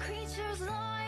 Creatures long